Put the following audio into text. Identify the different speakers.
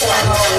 Speaker 1: so